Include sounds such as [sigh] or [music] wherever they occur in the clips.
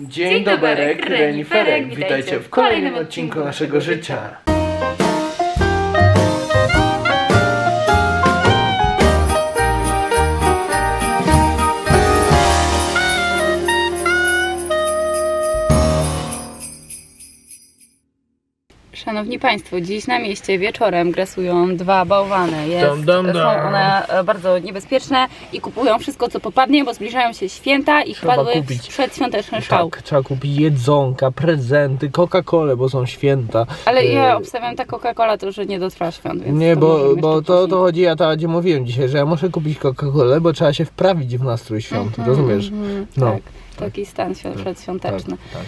Dzień, Dzień dobry, reniferek. Witajcie w kolejnym odcinku naszego życia. Szanowni Państwo, dziś na mieście wieczorem grasują dwa bałwany. Jest. Są one e, bardzo niebezpieczne i kupują wszystko co popadnie, bo zbliżają się święta i Trzeba wpadły kupić. przedświąteczny szał. Tak, trzeba kupić jedzonka, prezenty, Coca-Colę, bo są święta. Ale E, ja obstawiam ta Coca-Cola to, że nie dotrwa świąt, więc Nie, to bo, bo to, to chodzi, ja to Adzie mówiłem dzisiaj, że ja muszę kupić Coca-Colę, bo trzeba się wprawić w nastrój świąt, Mhm, rozumiesz? mhm, No. Tak, taki stan świ- przedświąteczny. Tak, tak.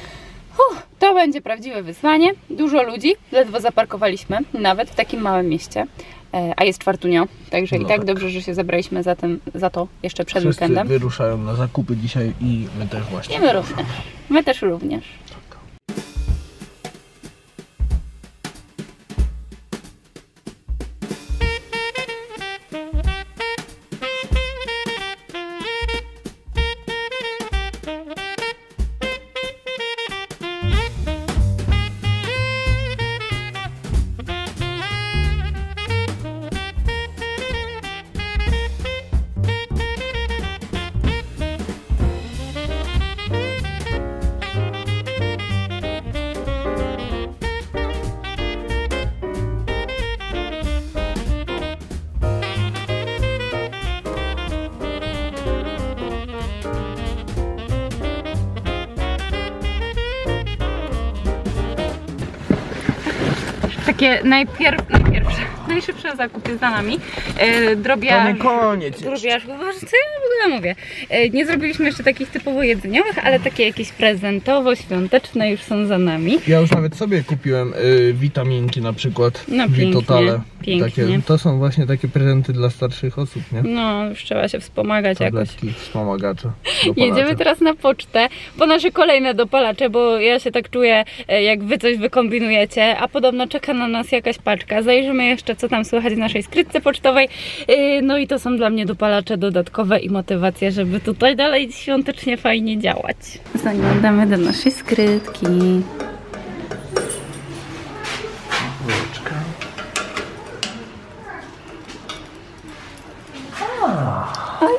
To będzie prawdziwe wyzwanie. Dużo ludzi, ledwo zaparkowaliśmy, nawet w takim małym mieście. E, A jest czwartunio, także i No tak tak. dobrze, że się zebraliśmy za, tym, za to jeszcze przed Wszyscy weekendem. wyruszają na zakupy dzisiaj i my też właśnie. I my również. My też również. Takie najpierw, najpierwsze, najszybsze zakupy za nami. E, To drobiaż, nie koniec. drobiaż, bo co ja w ogóle mówię? E, nie zrobiliśmy jeszcze takich typowo jedzeniowych, ale takie jakieś prezentowo, świąteczne już są za nami. Ja już nawet sobie kupiłem y, witaminki na przykład. No, pięknie, Vitotale. Pięknie. Takie, to są właśnie takie prezenty dla starszych osób, nie? No, już trzeba się wspomagać jakoś. Tabletki, wspomagacze. Jedziemy teraz na pocztę po nasze kolejne dopalacze, bo ja się tak czuję, e, jak wy coś wykombinujecie, a podobno czeka na nas jakaś paczka. Zajrzymy jeszcze, co tam słychać w naszej skrytce pocztowej. E, No i to są dla mnie dopalacze dodatkowe i motywacja, żeby tutaj dalej świątecznie fajnie działać. Zaglądamy do naszej skrytki.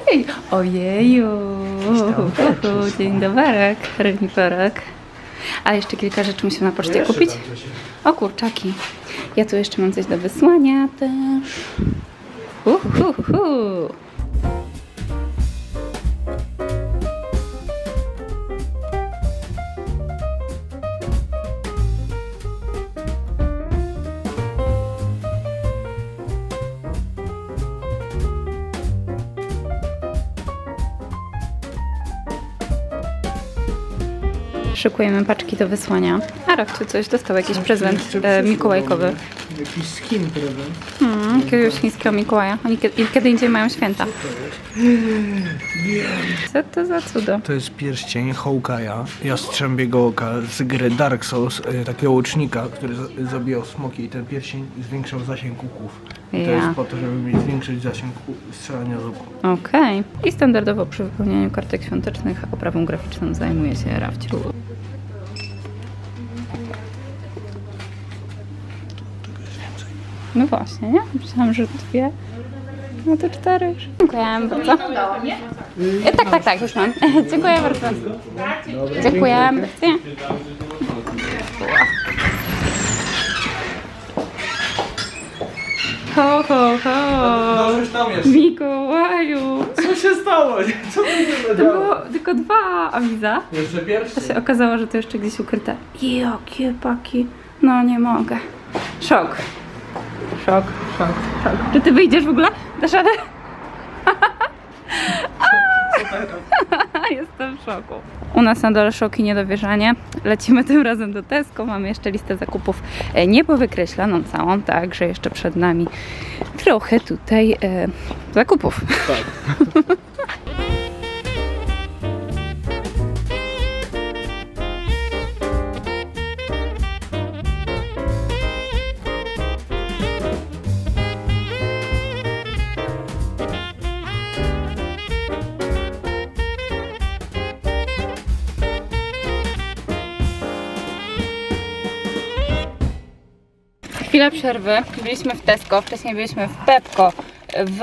Ojej, ojeju. Dzień dobry, reniferek. A jeszcze kilka rzeczy musimy na poczcie kupić. O kurczaki. Ja tu jeszcze mam coś do wysłania też. Uhuhu. Szykujemy paczki do wysłania. A Rafciu coś dostał jakiś prezent e, mikołajkowy. Jakiś skin prezent. Hmm, jakiegoś chińskiego Mikołaja. Oni kiedy, i kiedy indziej mają święta. Co to za cudo? To jest pierścień Hawkeye'a, Jastrzębiego Oka z gry Dark Souls, e, takiego łucznika, który z- zabijał smoki i ten pierścień zwiększał zasięg łuków. I To Ja. jest po to, żeby mieć zwiększyć zasięg u- strzelania z łuku. Okej. I standardowo przy wypełnianiu kartek świątecznych oprawą graficzną zajmuje się Rafciu. No właśnie, nie? Myślałam, że dwie. No to cztery. Dziękuję bardzo. E, tak, tak, tak, już mam. [laughs] Dziękuję bardzo. Dziękuję. bardzo. Ho, ho, ho. tam jest. Mikołaju. Co się stało? [laughs] Co to To było tylko dwa awiza. Jeszcze To pierwszy? się okazało, że to jeszcze gdzieś ukryte. Jakie paki. No nie mogę. Szok. Szok, szok, szok. Czy ty wyjdziesz w ogóle? Dasz radę? [laughs] Jestem w szoku. U nas na dole szok i niedowierzanie. Lecimy tym razem do Tesco. Mamy jeszcze listę zakupów e, niepowykreślaną całą, także jeszcze przed nami trochę tutaj e, zakupów. Tak. [laughs] Chwila przerwy. Byliśmy w Tesco, wcześniej byliśmy w Pepko, w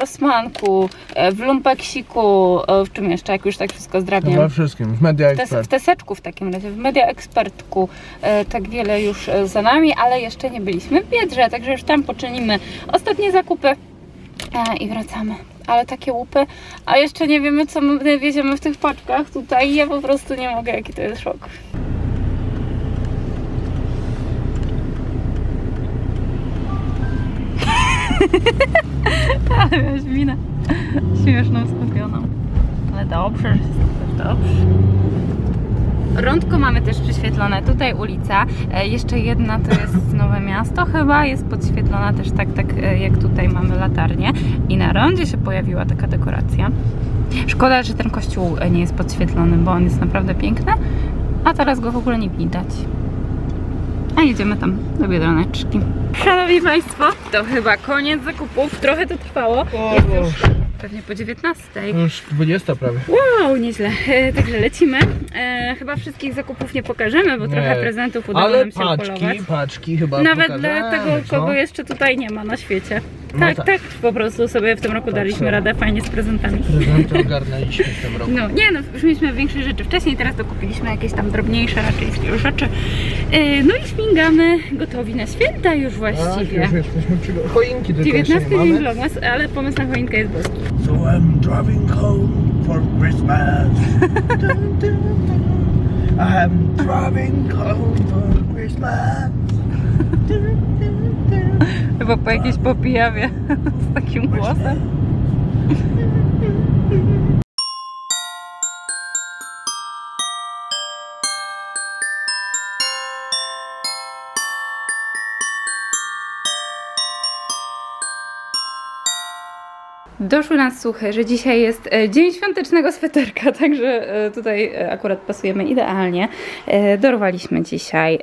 Rosmanku, w Lumpeksiku, w czym jeszcze, jak już tak wszystko zdrabniam. Chyba wszystkim, w Media Expert. w Teseczku w takim razie, w Media Expertku. E, tak wiele już e, za nami, ale jeszcze nie byliśmy w Biedrze, także już tam poczynimy ostatnie zakupy e, i wracamy. Ale takie łupy, a jeszcze nie wiemy co my wieziemy w tych paczkach tutaj. Ja po prostu nie mogę, jaki to jest szok. Ale miałeś minę śmieszną, skupioną. Ale dobrze, że jest dobrze. Rądko mamy też przyświetlone, tutaj ulica, e, jeszcze jedna to jest Nowe Miasto chyba, jest podświetlona też tak, tak e, jak tutaj mamy latarnię i na rondzie się pojawiła taka dekoracja. Szkoda, że ten kościół e, nie jest podświetlony, bo on jest naprawdę piękny, a teraz go w ogóle nie widać. A jedziemy tam do Biedroneczki. Szanowni Państwo, to chyba koniec zakupów, trochę to trwało, jest już pewnie po 19. Już 20 prawie. Wow, nieźle. E, także lecimy. E, chyba wszystkich zakupów nie pokażemy, bo Nie. trochę prezentów udało Ale nam się paczki, upolować. paczki chyba Nawet dla tego, co? kogo jeszcze tutaj nie ma na świecie. No tak, tak. tak, po prostu sobie w tym roku daliśmy co? radę fajnie z prezentami. Prezenty ogarnęliśmy w tym roku. No, nie no, już mieliśmy większe rzeczy wcześniej, teraz dokupiliśmy jakieś tam drobniejsze raczej rzeczy. E, no i śmigamy, gotowi na święta już A, właściwie. już jesteśmy przy... Choinki tylko jeszcze 19 nie dzień vlogmas, ale pomysł na choinkę jest boski. So I'm driving home for Christmas. Dun, dun, dun. I'm driving home for Christmas. Chyba po jakiejś popijawie [laughs] z takim głosem. Doszły nas słuchy, że dzisiaj jest e, dzień świątecznego sweterka, [laughs] także e, tutaj e, akurat pasujemy idealnie. Dorwaliśmy dzisiaj,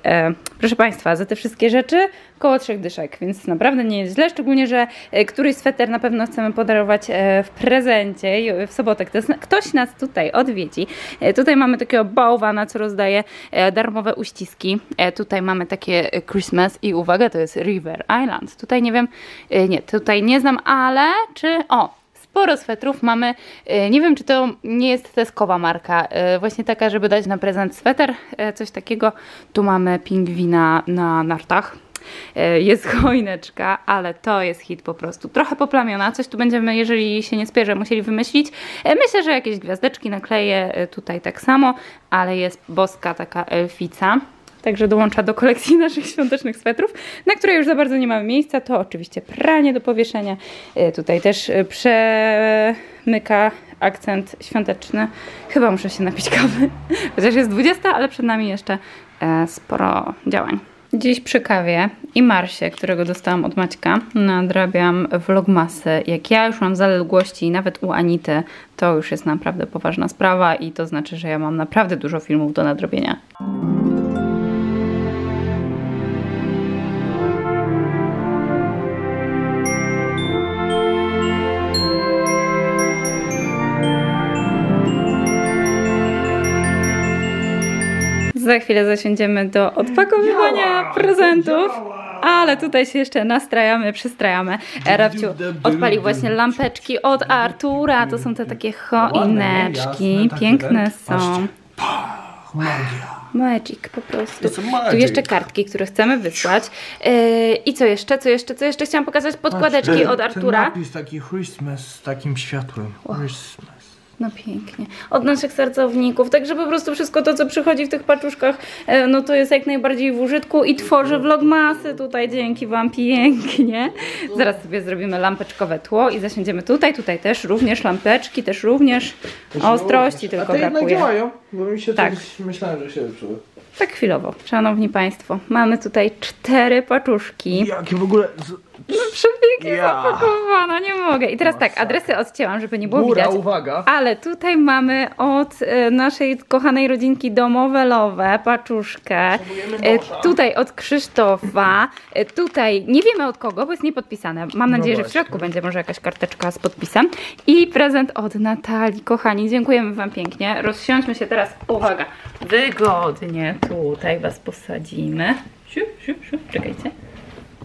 proszę Państwa, za te wszystkie rzeczy koło trzech dyszek, więc naprawdę nie jest źle, szczególnie, że któryś sweter na pewno chcemy podarować w prezencie w sobotę ktoś, nas tutaj odwiedzi. Tutaj mamy takiego bałwana, co rozdaje darmowe uściski. Tutaj mamy takie Christmas i uwaga, to jest River Island. Tutaj nie wiem, nie, tutaj nie znam, ale czy, o, sporo swetrów mamy. e, Nie wiem, czy to nie jest teskowa marka. e, Właśnie taka, żeby dać na prezent sweter. e, Coś takiego. Tu mamy pingwina na nartach. Jest [laughs] choineczka, ale to jest hit po prostu. Trochę poplamiona. Coś tu będziemy, jeżeli się nie spierzę, musieli wymyślić. Myślę, że jakieś gwiazdeczki nakleję tutaj tak samo, ale jest boska taka elfica. Także dołącza do kolekcji [laughs] naszych świątecznych swetrów, na które już za bardzo nie mamy miejsca. To oczywiście pranie do powieszenia. E, Tutaj też e, przemyka akcent świąteczny. Chyba muszę się napić kawy. [laughs] Chociaż jest 20, ale przed nami jeszcze e, sporo działań. Dziś przy kawie i Marsie, którego dostałam od Maćka, nadrabiam vlogmasy. Jak ja już mam zaległości, nawet u Anity, to już jest naprawdę poważna sprawa i to znaczy, że ja mam naprawdę dużo filmów do nadrobienia. Za chwilę zasiądziemy do odpakowywania prezentów. Ale tutaj się jeszcze nastrajamy, przystrajamy. Rabciu odpalił właśnie lampeczki od Artura. To są te takie choineczki. takie Piękne te- są. Magia. Magic po prostu. Tu jeszcze kartki, które chcemy wysłać. E, I co jeszcze? Co jeszcze? Co jeszcze? Chciałam pokazać podkładeczki od Ten Artura. napis taki Christmas z takim światłem. Christmas. No pięknie. Od naszych sercowników. Także po prostu wszystko to, co przychodzi w tych paczuszkach, e, no to jest jak najbardziej w użytku i tworzy vlogmasy tutaj. Dzięki Wam pięknie. Zaraz sobie zrobimy lampeczkowe tło i zasiądziemy tutaj. Tutaj też również lampeczki, też również ostrości A tylko te jednak brakuje. działają, bo mi się Tak. myślałem, że się zepsuły. Tak chwilowo. Szanowni Państwo, mamy tutaj cztery paczuszki. Jakie w ogóle... No przepięknie Ja. zapakowana, nie mogę. I teraz tak, adresy odcięłam, żeby nie było Góra, widać. uwaga. Ale tutaj mamy od e, naszej kochanej rodzinki domowe lowe paczuszkę. Noża. tutaj od Krzysztofa. E, tutaj nie wiemy od kogo, bo jest niepodpisane. Mam nadzieję, że w No środku będzie może jakaś karteczka z podpisem. I prezent od Natalii. Kochani, dziękujemy Wam pięknie. Rozsiądźmy się teraz, uwaga, wygodnie. Tutaj Was posadzimy. Siu, siu, siu. Czekajcie.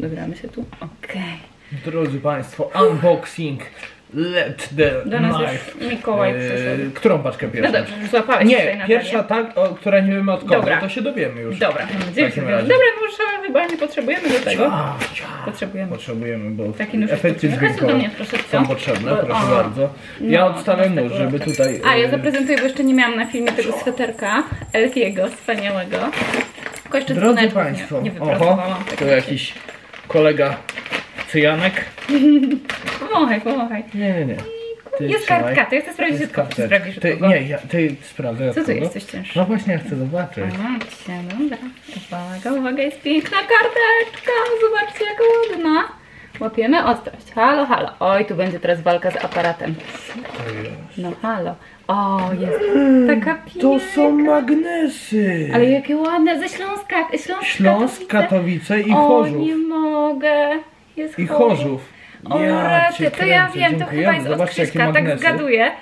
Dobramy się tu. Okej. Drodzy Państwo, unboxing. Let the Do nas knife. już Mikołaj Eee, przyszedł. którą paczkę No pierwszą? dobrze, już złapałeś tutaj Nie, Natalię. pierwsza tak, o, która nie wiemy od kogo, Dobra. to się dowiemy już. Dobra, mam nadzieję, takim razie. Dobra, może chyba nie potrzebujemy do tego. Cia. Potrzebujemy. Potrzebujemy, bo Taki nóż efekty sztuczny. Chodź tu do dźwiękowe mnie troszeczkę. są potrzebne, Bo- proszę bardzo. Ja No, odstawiam nóż, żeby tutaj... A ja e, zaprezentuję, bo jeszcze nie miałam na filmie tego sweterka Elfiego, wspaniałego. Tylko jeszcze Drodzy Państwo, nie, nie oho, wypracowałam. to tego. jakiś kolega cyjanek. Pomachaj, pomachaj. Nie, nie, nie. Ty Jest trzymaj. kartka, to ja chcę sprawdzić, ty karteczka. sprawdzisz Ty, od kogo. nie, ja, ty sprawdzę. od Co kogo. jest coś cięższe? No właśnie, ja chcę zobaczyć. Zobaczcie, dobra. Uwaga, uwaga, jest piękna karteczka. Zobaczcie, jaka ładna. Łapiemy ostrość. Halo, halo. Oj, tu będzie teraz walka z aparatem. No halo. O, jest taka piękna. To są magnesy. Ale jakie ładne, ze Śląska. Śląsk, Śląsk, Katowice i o, Chorzów. nie mogę. Jest I Chorzów. O, rety, to ja wiem, to chyba jest od Krzyśka, tak zgaduję.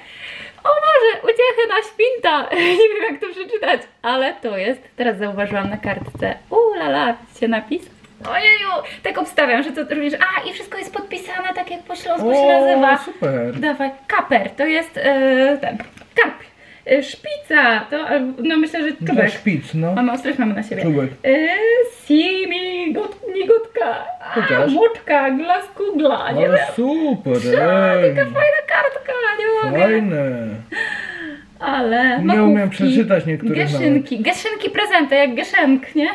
O może, uciechy na świnta. [laughs] Nie wiem jak to przeczytać, ale to jest, teraz zauważyłam na kartce. Ulala, widzicie napis? Ojeju, tak obstawiam, że to również, a i wszystko jest podpisane tak jak po śląsku się nazywa. Super. Dawaj, kaper, to jest e, ten, karp. E, szpica, to, e, no myślę, że To czubek. szpic, no. Mamy ostrość, mamy na siebie. Czubek. E, simi, gut, nigotka, a, muczka, glas kugla, nie Ale wiem. super. A, ej. taka fajna kartka, nie mogę. Fajne. Ale Nie umiem przeczytać niektórych Geszynki, geszynki prezenty, jak geszenk, nie?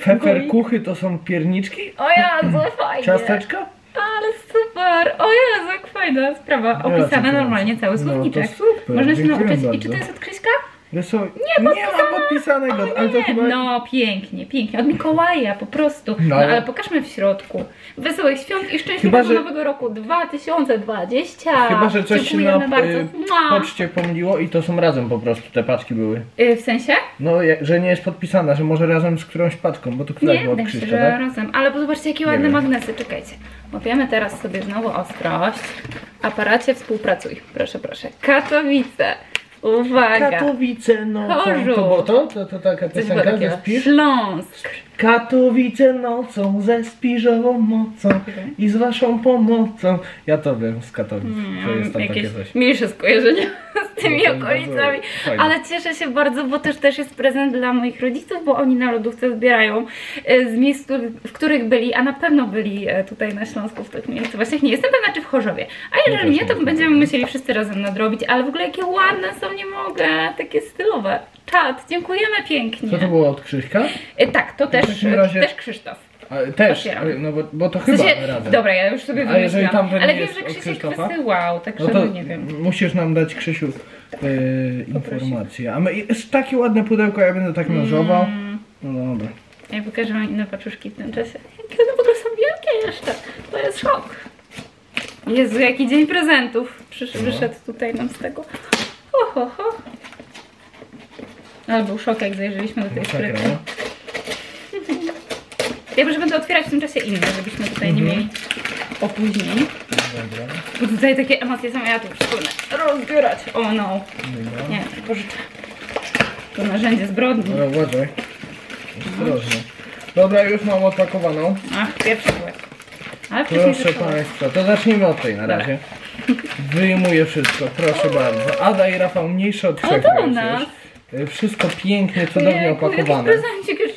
Feferkuchy to są pierniczki? O Jezu, [clears throat] fajnie. Ciasteczka? Ale super, o Jezu, jak fajna sprawa. Opisane Gratuluję. normalnie, cały No, słowniczek. to super, Można się nauczyć. I czy to jest od Krzyśka? Wiesz co, nie, ma podpisanego, ale to Nie, chyba... No, pięknie, pięknie. Od Mikołaja po prostu. No, No, ale... ale- pokażmy w środku. Wesołych świąt i Chyba, szczęśliwego że- nowego roku 2020. Chyba, że coś się na Dziękujemy bardzo. y, Mua. poczcie pomyliło i to są razem po prostu te paczki były. Y, w sensie? No, że nie jest podpisana, że może razem z którąś paczką, bo to któraś Nie, była od Krzyśka, że tak? razem. Ale bo zobaczcie, jakie ładne wiem. magnesy. Czekajcie. Łapiemy teraz sobie znowu ostrość. Aparacie współpracuj. Proszę, proszę. Katowice. Uwaga. Katowice nocą. Chorzów. To to? To, to taka piosenka? Śląsk. Katowice nocą ze spiżową mocą i z waszą pomocą. Ja to wiem z Katowic, że jest tam Mm, takie coś. milsze skojarzenia [laughs] z tymi No okolicami. Ale cieszę się bardzo, bo też też jest prezent dla moich rodziców, bo oni na lodówce zbierają e, z miejsc, w których byli, a na pewno byli e, tutaj na Śląsku w tych miejscowościach. Nie jestem pewna, czy w Chorzowie. A jeżeli nie, nie to będziemy musieli wszyscy razem nadrobić. Ale w ogóle jakie ładne są, nie mogę. Takie stylowe. Czad, dziękujemy pięknie. Co to było od Krzyśka? E, Tak, to też, takim razie- też Krzysztof. Też, no bo, bo to W chyba sensie, razem. dobra, ja już sobie jeżeli wymyśliłam, ale wiem, że Krzysiek wysyłał, także No no nie wiem. musisz nam dać Krzysiu yy, informację. A my, jest takie ładne pudełko, ja będę tak nożował. Mm. No dobra. Ja pokażę wam inne paczuszki w tym czasie. Jakie one w ogóle są wielkie jeszcze. To jest szok. Jezu, jaki dzień prezentów. Przysz, No. wyszedł tutaj nam z tego. Ho, ho, ho. Ale był szok, jak zajrzeliśmy do tej Masakra, skrytki. no. Ja może będę otwierać w tym czasie inne, żebyśmy tutaj nie Mhm. mieli opóźnień. Dobra, Bo tutaj takie emocje są, ja tu wspólne rozbierać. O oh no. dobra. Nie, pożyczę. To narzędzie zbrodni. Ale uważaj. Ostrożnie. Dobra, już mam odpakowaną. Ach, pierwszy byłek. Ale wcześniej Proszę. Państwa, to zacznijmy od tej na Dobra. razie. Wyjmuję wszystko, proszę bardzo. Ada i Rafał mniejsze od trzech to u jest nas. już. Y, Wszystko pięknie, cudownie Ojejku, opakowane. Prezencik środku,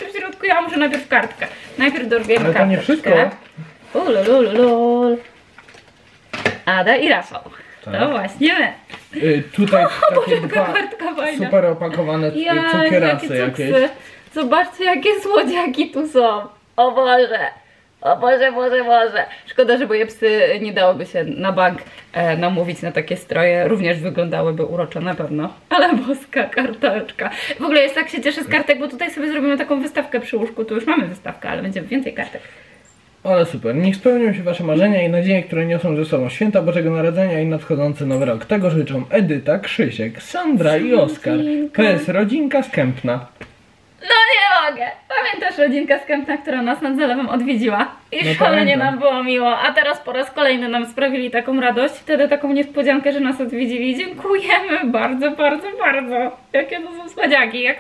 ja muszę najpierw kartkę. Najpierw dorwiemy Ale to kartkę. nie wszystko. Ulululul. Ada i Rafał. Tak. To właśnie my. Y, Tutaj [laughs] takie Jaka dwa kartka fajna. super opakowane y, Ja, cukierasy jakie jakieś. cuksy. Zobaczcie, jakie słodziaki tu są. O Boże. O Boże, Boże, Boże. Szkoda, że moje psy nie dałoby się na bank e, namówić na takie stroje. Również wyglądałyby urocze na pewno. Ale boska karteczka. W ogóle jest tak się cieszę z kartek, bo tutaj sobie zrobimy taką wystawkę przy łóżku. Tu już mamy wystawkę, ale będzie więcej kartek. Ale super. Niech spełnią się Wasze marzenia i nadzieje, które niosą ze sobą święta Bożego Narodzenia i nadchodzący nowy rok. Tego życzą Edyta, Krzysiek, Sandra i Oskar. PS Rodzinka Skępna. No nie mogę. Pamiętasz rodzinkę z Kępna, która nas nad zalewem odwiedziła? I No szalenie nam było miło. A teraz po raz kolejny nam sprawili taką radość. Wtedy taką niespodziankę, że nas odwiedzili. Dziękujemy bardzo, bardzo, bardzo. Jakie to są słodziaki, jak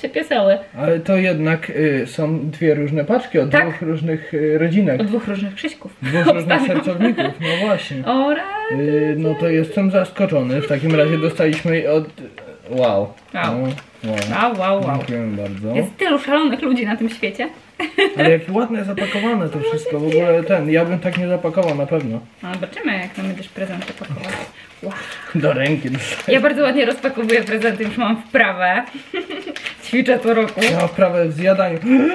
te pieseły. Ale to jednak y, są dwie różne paczki od Tak. dwóch różnych y, rodzinek. Od dwóch różnych Krzyśków. Dwóch różnych sercowników, no właśnie. [laughs] Ora. Y, no to jestem zaskoczony. W takim razie dostaliśmy od... Wow. Wow. No, wow. Wow, wow, wow. Dziękujemy bardzo. Jest tylu szalonych ludzi na tym świecie. [laughs] Ale jakie ładne zapakowane to wszystko. W ogóle ten, ja bym tak nie zapakował na pewno. No, zobaczymy, jak nam będziesz prezenty pakować. Wow. Do ręki. Ja bardzo ładnie rozpakowuję prezenty, już mam wprawę. [laughs] Ćwiczę to roku. Ja mam wprawę w zjadaniu. To Mhm.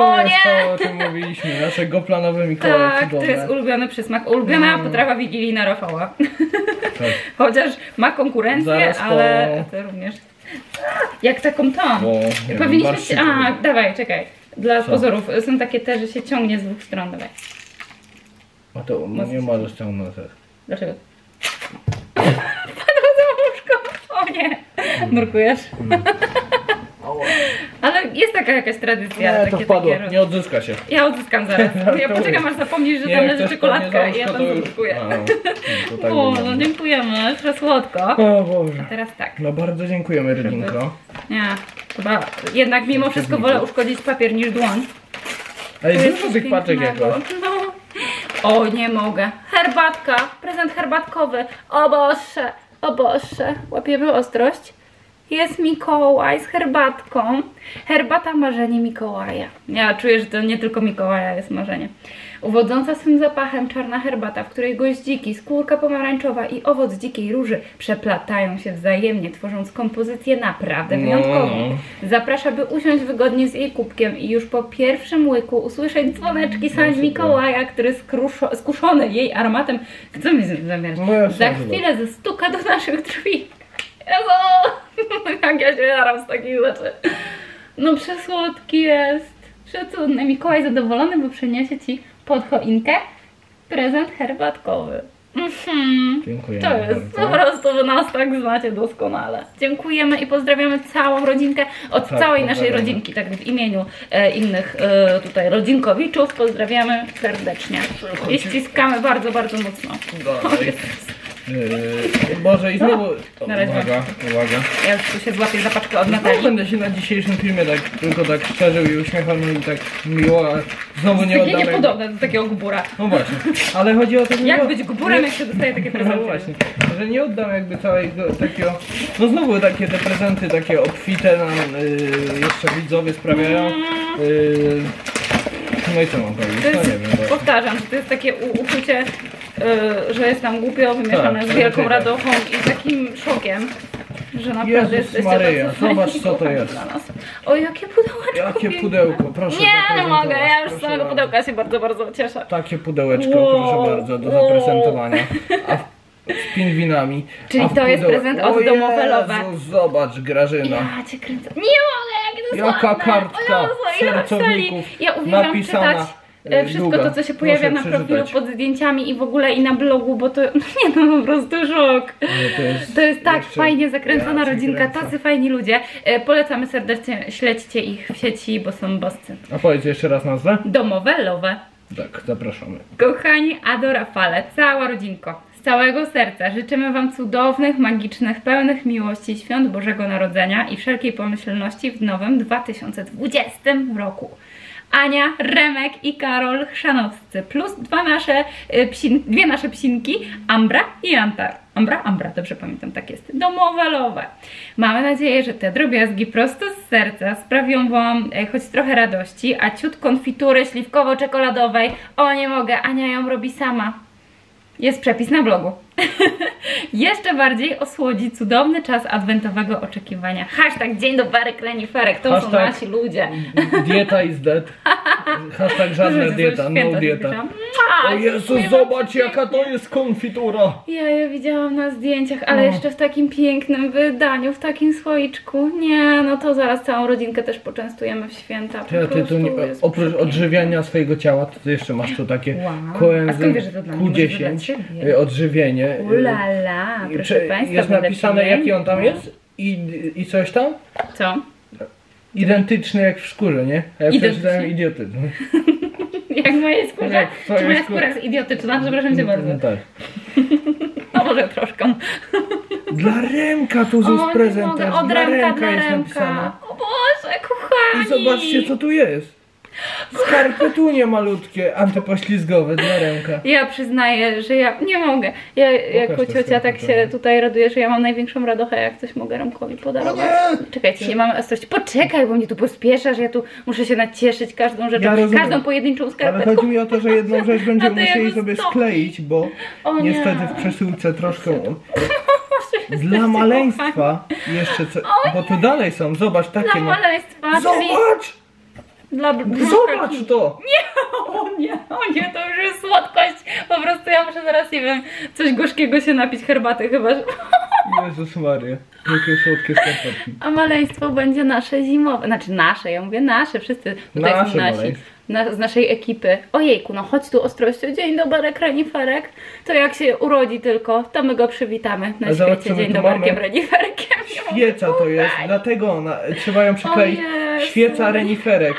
o jest nie! to, o czym mówiliśmy. Naszego planowe Mikołaj Tak, to cudowne. jest ulubiony przysmak. Ulubiona Mm. potrawa wigilijna Rafała. [laughs] Tak. Chociaż ma konkurencję, po- ale to również. Jak taką tą. Bo, nie wiem, Powinniśmy. barszczyk A, dawaj, czekaj. Dla Co? pozorów. Są takie te, że się ciągnie z dwóch stron. Dawaj. A to nie możesz ciągnąć. Dlaczego? [laughs] Padło za łóżko. O nie. Nurkujesz? Ale jest taka jakaś tradycja. Nie, to takie, wpadło, takie... nie odzyska się. Ja odzyskam zaraz. [laughs] Ja poczekam aż zapomnisz, że Nie, tam leży czekoladka i ja tam zadrukuję. A, to [laughs] tak O, no dziękujemy, przesłodko. O Boże. Teraz tak. No bardzo dziękujemy Rydinko. Nie, chyba jednak mimo wszystko wolę uszkodzić papier niż dłoń. Ale jest dużo tych paczek jakoś. No. O, nie mogę. Herbatka, prezent herbatkowy. O Boże, o Boże. Łapiemy ostrość. Jest Mikołaj z herbatką. Herbata marzenie Mikołaja. Ja czuję, że to nie tylko Mikołaja jest marzenie. Uwodząca swym zapachem czarna herbata, w której goździki, skórka pomarańczowa i owoc dzikiej róży przeplatają się wzajemnie, tworząc kompozycję naprawdę No, wyjątkową. no. Zaprasza, by usiąść wygodnie z jej kubkiem i już po pierwszym łyku usłyszeć dzwoneczki Sań. Mikołaja, który skruszo, skuszony jej aromatem, co mi zamiast, No ja za chwilę zastuka do naszych drzwi. [laughs] Jak ja się jaram z takich rzeczy. No przesłodki jest, przecudny. Mikołaj zadowolony, bo przyniesie Ci pod choinkę prezent herbatkowy. Mhm. Dziękujemy To jest po bardzo. prostu, że nas tak znacie doskonale. Dziękujemy i pozdrawiamy całą rodzinkę od Tak, całej naszej rodzinki, tak w imieniu e, innych e, tutaj rodzinkowiczów. Pozdrawiamy serdecznie i ściskamy bardzo, bardzo mocno. Dalej. [laughs] Yy, Boże i znowu... O, Na razie. Uwaga, uwaga. Ja już tu się złapię za paczkę od No, Natalii. będę się na dzisiejszym filmie tak tylko tak szczerzył i uśmiechał mi i tak miło, ale znowu nie Takie oddam. niepodobne do takiego gbura. No właśnie, ale chodzi o to, że... Jak nie- być gburem, jak się dostaje takie [laughs] No prezenty? właśnie, że nie oddam jakby całego takiego... No znowu takie te prezenty takie obfite nam yy, jeszcze widzowie sprawiają. Yy, no i co mam To powiedzieć? No jest, nie wiem. właśnie. powtarzam, że to jest takie u- uczucie, y, że jest nam głupio wymieszane Tak, z wielką tak. radochą i takim szokiem, że naprawdę Jezus jesteście Maryja, tacy fajni zobacz, co to kochani jest. dla nas. O, jakie pudełeczko Jakie piękne. pudełko, proszę Nie, nie zaprezentować, mogę, ja już z proszę samego bardzo. pudełka się bardzo, bardzo cieszę. Takie pudełeczko, Wow, proszę bardzo, do wow. zaprezentowania. A w, z pingwinami. [laughs] Czyli a w to jest prezent od O domowelowe. Jezu, zobacz, Grażyna. Ja cię kręcę. Nie mogę, jakie to Jaka ładne. kartka O Jezu, ile sercowników. Ja uwielbiam napisana, czytać wszystko długa. to, co się pojawia na profilu pod zdjęciami i w ogóle i na blogu, bo to, no [laughs] nie no, po prostu. Nie, to jest, To jest tak fajnie zakręcona rodzinka, tacy fajni ludzie. E, polecamy serdecznie, śledźcie ich w sieci, bo są boscy. A powiedz jeszcze raz nazwę? Domowe, lowe. Tak, zapraszamy. Kochani Ado Rafale, cała rodzinko, z całego serca życzymy Wam cudownych, magicznych, pełnych miłości świąt Bożego Narodzenia i wszelkiej pomyślności w nowym 2020 roku. Ania, Remek i Karol Chrzanowscy, plus dwa nasze, y, psin, dwie nasze psinki, Ambra i Antar. Ambra? Ambra, dobrze pamiętam, tak jest. Domowe lowe. Mamy nadzieję, że te drobiazgi prosto z serca sprawią Wam e, choć trochę radości, a ciut konfitury śliwkowo-czekoladowej, o nie mogę, Ania ją robi sama. Jest przepis na blogu. [laughs] Jeszcze bardziej osłodzi cudowny czas adwentowego oczekiwania. Hashtag dzień dobry kleniferek, to są Hashtag- nasi ludzie. Dieta is dead. [laughs] Hashtag żadna dieta, no dieta. O Jezu, zobacz jaka to jest konfitura. Ja je widziałam na zdjęciach, ale No. jeszcze w takim pięknym wydaniu, w takim słoiczku. Nie, no to zaraz całą rodzinkę też poczęstujemy w święta. Po Ty, a ty tu nie, oprócz odżywiania swojego ciała, to ty jeszcze masz tu takie Wow. Dla Q10 ciebie? y, odżywienie. Y, Ulala, proszę Czy Państwa. jest napisane jaki on tam jest? I, I coś tam? Co? identyczny jak w skórze, nie? A ja przeczytałem idiotyczny. [laughs] Jak moja skóra? Jak Czy moja skóra. jest idiotyczna? Przepraszam cię bardzo. No tak. [laughs] No może troszkę. Dla Remka tu jest nie prezent mogę, też. od Dla Remka, dla jest Remka. napisane. O Boże, kochani! I zobaczcie co tu jest. Skarpetunie malutkie, antypoślizgowe dla Remka. Ja przyznaję, że ja nie mogę. Ja jako ciocia tak się tutaj raduję, że ja mam największą radochę, jak coś mogę Remkowi podarować. Czekajcie, nie mamy ostrości. Poczekaj, bo mnie tu pospieszasz, ja tu muszę się nacieszyć każdą rzeczą, Ja każdą pojedynczą Ale skarpetką. chodzi mi o to, że jedną [laughs] rzecz będziemy musieli sobie skleić, bo O nie. niestety w przesyłce troszkę... [laughs] Dla maleństwa jeszcze co... Bo tu dalej są, zobacz, Dla takie ma... maleństwa, czyli Zobacz! Dla brzuszka. Zobacz to! O nie, o nie, to już jest słodkość. Po prostu ja muszę zaraz, nie wiem, coś gorzkiego się napić, herbaty chyba. że- Jezus Maria, jakie słodkie skarpetki. A maleństwo będzie nasze zimowe. Znaczy nasze, ja mówię nasze, wszyscy tutaj Nasze są nasi. Na, z naszej ekipy. Ojejku, no chodź tu ostrością. Dzień dobry, reniferek. To jak się urodzi tylko, to my go przywitamy na A świecie. Dzień dobry, reniferkiem. Świeca to jest, dlatego ona, trzeba ją przykleić. Świeca reniferek.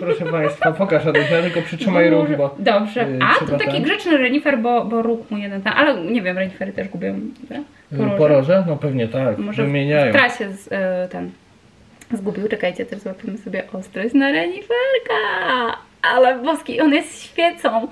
Proszę Państwa, pokaż Aduś, ja tylko przytrzymaj róg, bo... Dobrze. y, A, to taki ten- grzeczny renifer, bo, bo róg mu jeden tam. Ale nie wiem, renifery też gubią. nie? Poroże. Poroże? No pewnie tak, Może wymieniają. w trasie z, e, ten zgubił. Czekajcie, też złapiemy sobie ostrość na reniferka. Ale boski, on jest świecą.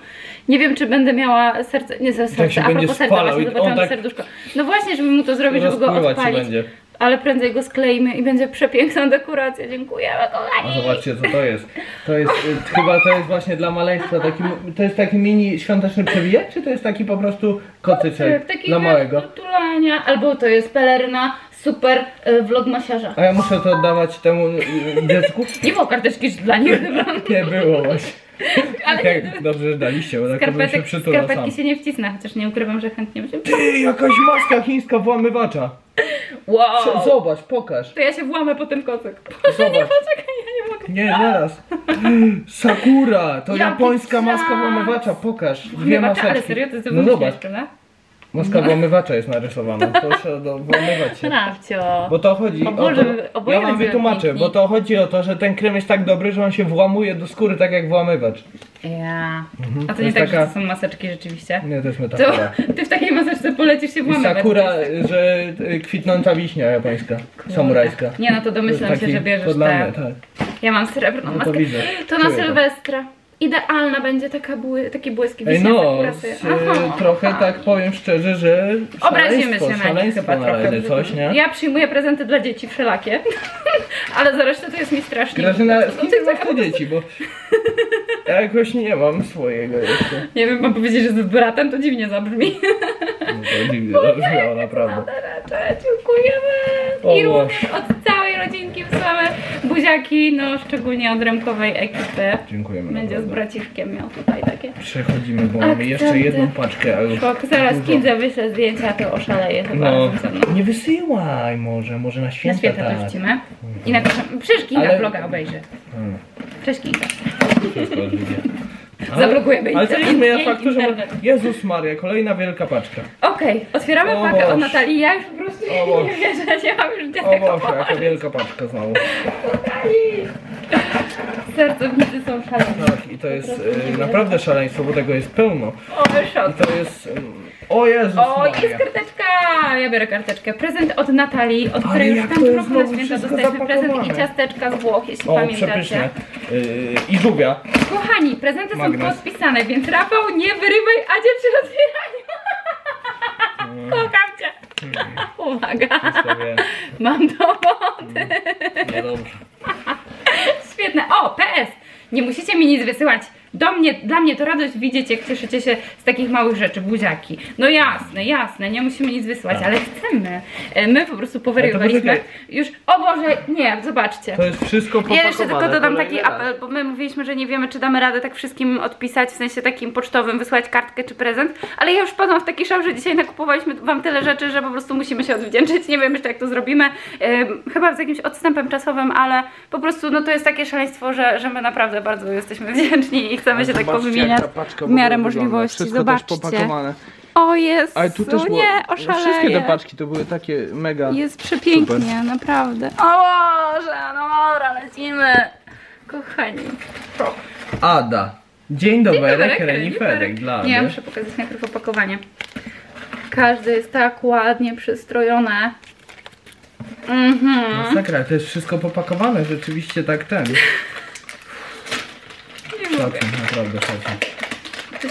Nie wiem, czy będę miała serce. Nie, za serce. się A propos serca, spalał właśnie i on zobaczyłam tak- serduszko. No właśnie, żeby mu to zrobić, żeby go odpalić. będzie. Ale prędzej go skleimy i będzie przepiękna dekoracja. Dziękujemy, A kochani. zobaczcie co to jest. To jest, y, chyba to jest właśnie dla maleństwa taki, to jest taki mini świąteczny przewijak, czy to jest taki po prostu kotyczek Taki dla małego? tulania. Albo to jest peleryna super y, vlogmasiarza. A ja muszę to oddawać temu y, dziecku? Nie było karteczki dla nich. [laughs] Nie było właśnie. Ale Jak dobrze, że daliście, bo tak to bym się przytulał sam. się nie wcisnę, chociaż nie ukrywam, że chętnie bym się... Ty, jakaś maska chińska włamywacza. Wow! Zobacz, pokaż. To ja się włamę po ten kocyk. [laughs] Zobacz. Poczekaj, ja nie mogę. Nie, naraz. Sakura, to Jaki japońska maska czas. włamywacza, pokaż. Dwie Włamywacza, ale maseczki. serio, to ty No zobacz, prawda? Maska włamywacza jest narysowana. [laughs] Proszę do, włamywać się. Nawcio. Bo to chodzi O o, Boże, to, oboje ja wam wytłumaczę, bo to chodzi o to, że ten krem jest tak dobry, że on się włamuje do skóry tak jak włamywacz. Ja. Mhm, A to to nie tak, taka- że to są maseczki rzeczywiście? Nie, to jest To metafora. [laughs] ty w takiej maseczce polecisz się włamywać. Sakura, że y, kwitnąca wiśnia japońska, samurajska. Nie no, to domyślam To się, że bierzesz te... tak. Ja mam srebrną No to maskę. widzę. To na to. Sylwestra. Idealna będzie taka bły, taki błyski Ej no, z, Aha. trochę tak powiem szczerze, że Obrazimy się na nich chyba trochę. coś, nie? Ja przyjmuję prezenty dla dzieci wszelakie, [laughs] ale za resztę to jest mi strasznie. Grażyna, ile te- masz te dzieci, bo ja jakoś nie mam swojego jeszcze. Nie wiem, mam powiedzieć, że z bratem to dziwnie zabrzmi. No to dziwnie zabrzmiało naprawdę. Dziękujemy. O I również od całej rodzinki wysłamy buziaki, no szczególnie od Remkowej ekipy. Dziękujemy Będzie. Braciszkiem miał tutaj takie. Przechodzimy, bo mamy jeszcze Akcenty. jedną paczkę, a już Szok, zaraz dużo. Kindze wyślę zdjęcia, to oszaleje chyba No, razem ze mną. nie wysyłaj może, może na Na święta, święta to tak. wrzucimy. I napiszę, przecież Kinga Ale- vloga obejrzy. Hmm, Cześć Kinga. wszystko. Zablokujemy Ale jest Nie, fakturze, internet. Jezus Maria, kolejna wielka paczka. Okej, otwieramy O pakę Boże. od Natalii. Ja już po prostu O Boże. nie wierzę, nie mam już gdzie O tego Boże, jaka wielka paczka znowu. [laughs] Sercownicy są szalone. Tak, i to jest y, naprawdę szaleństwo, bo tego jest pełno. O, szok. I to jest... ym, o Jezus O, Maria. jest karteczka! Ja biorę karteczkę. Prezent od Natalii, od Ale której już jak w to jest roku na znowu święta wszystko dostaliśmy prezent i zapakowane. ciasteczka z Włoch, jeśli O, pamiętacie. przepyszne. Yy, I żółwia. Kochani, prezenty są Magnes. podpisane, więc Rafał, nie wyrywaj Adzie przy otwieraniu. Mm. Kocham cię. Uwaga, Sobie, mam dowody. no dobrze. Świetne. O, PS! Nie musicie mi nic wysyłać. Do mnie, dla mnie to radość widzieć, jak cieszycie się z takich małych rzeczy, buziaki. No jasne, jasne, nie musimy nic wysyłać, Tak. ale chcemy. E, My po prostu powariowaliśmy. Już, o Boże, nie, zobaczcie. To jest wszystko Ja popakowane. jeszcze tylko dodam taki apel, bo my mówiliśmy, że nie wiemy, czy damy radę tak wszystkim odpisać, w sensie takim pocztowym, wysłać kartkę czy prezent, ale ja już padłam w taki szał, że dzisiaj nakupowaliśmy Wam tyle rzeczy, że po prostu musimy się odwdzięczyć. Nie wiem jeszcze, jak to zrobimy. Chyba z jakimś odstępem czasowym, ale po prostu no to jest takie szaleństwo, że, że my naprawdę bardzo jesteśmy [laughs] wdzięczni i chcemy się tak powymieniać w miarę możliwości. Wszystko Zobaczcie. też popakowane. O jest, Ale tu też było, nie, Wszystkie te oszaleję. paczki to były takie mega... Jest przepięknie, naprawdę. O Boże, no dobra, lecimy. Kochani. Ada. Dzień dobry, reniferek dla Nie, Ady. muszę pokazać najpierw opakowanie. Każde jest tak ładnie przystrojone. Mhm. Masakra, to jest wszystko popakowane, rzeczywiście tak ten. [laughs] Nie mogę. Szacun, naprawdę szacun. To się